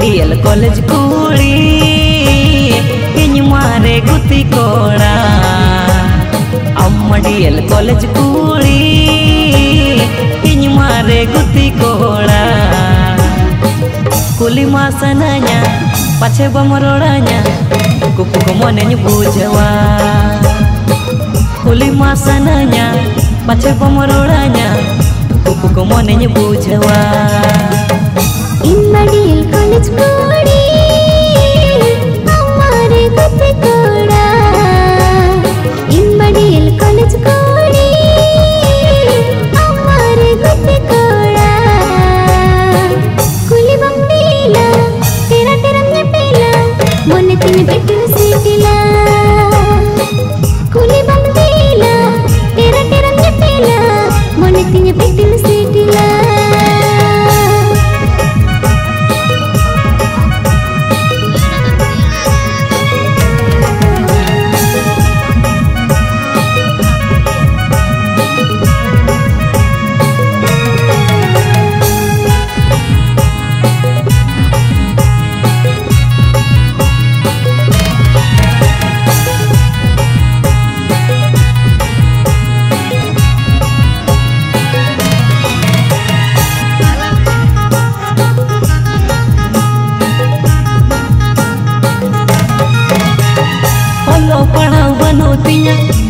ᱰᱤᱭᱮᱞ college ᱠᱩᱲᱤ ᱤᱧ ᱢᱟᱨᱮ ᱜᱩᱛᱤ ᱠᱚᱲᱟ ᱟᱢ ᱰᱤᱭᱮᱞ ᱠᱚᱞᱮᱡᱽ ᱠᱩᱲᱤ ᱤᱧ ᱢᱟᱨᱮ ᱜᱩᱛᱤ ᱠᱚᱲᱟ ᱠᱩᱞᱤ ᱢᱟ ᱥᱟᱱᱟᱧᱟ ᱯᱟᱪᱷᱮ ᱵᱟᱢ ᱨᱚᱲᱟᱧᱟ ᱠᱩᱠᱩ ᱠᱚ ᱢᱚᱱᱮᱧ ᱵᱩᱡᱷᱟᱹᱣᱟ ᱠᱩᱞᱤ ᱢᱟ ᱥᱟᱱᱟᱧᱟ ᱯᱟᱪᱷᱮ ᱵᱟᱢ ᱨᱚᱲᱟᱧᱟ ᱠᱩᱠᱩ ᱠᱚ ᱢᱚᱱᱮᱧ ᱵᱩᱡᱷᱟᱹᱣᱟ it's good.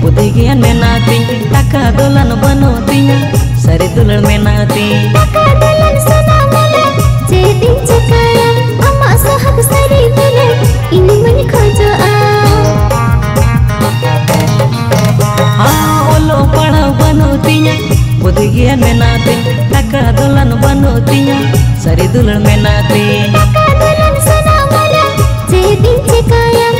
Budigian menati Taka dolan banotinya Sari dulan menati Pagkadalan sa namala Jeding cakaya Ama sahag sari tule Ini mani khojo Ah olo panaw banotinya Budigian menati Taka dolan banotinya Sari dulan menati Pagkadalan sa namala Jeding cakaya Ama sahag sari tule Ini mani khojo Amge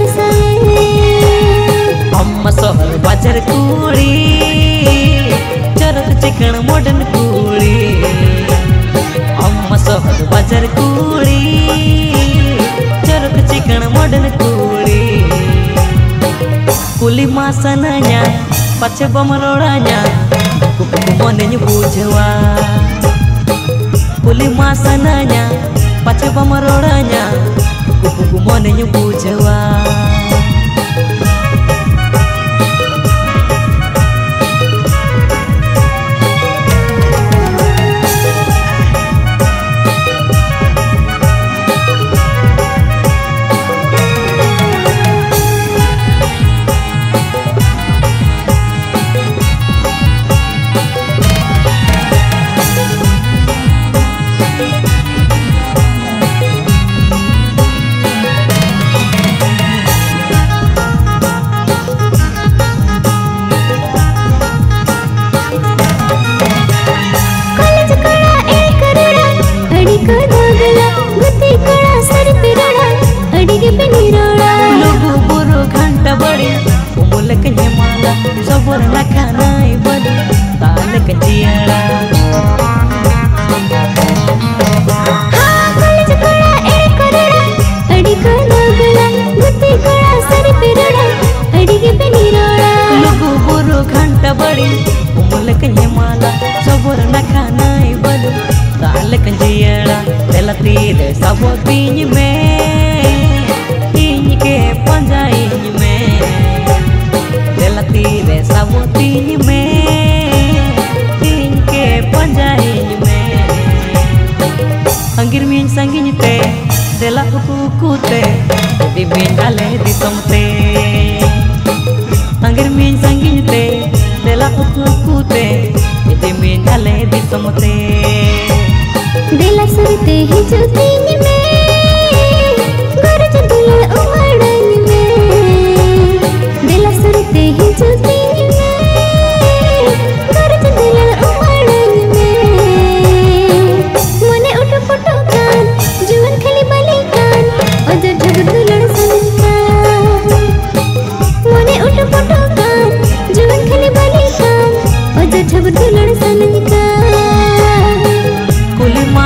हम सोहर बाज़ार कूड़ी, चरक chicken Mordaunt कूड़ी। हम सोहर बाजर कूड़ी, चरक chicken Mordaunt कूड़ी। कुली मासन न्याय पछ बमरोड़ा न्याय मन बुझवा कुली मासन न्याय पछ बमरोड़ा न्याय मन बुझवा करो Min sangin te Dela uku uku te Di min ale di somte Angir min sangin te Dela uku दिल सुरते ही जुतीन में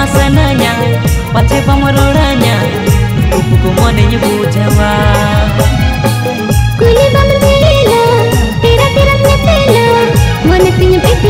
sananya Pace pamororanya Kupuku monenya bujawa Kuli bam tela Tera tera tela Mone tinyu pita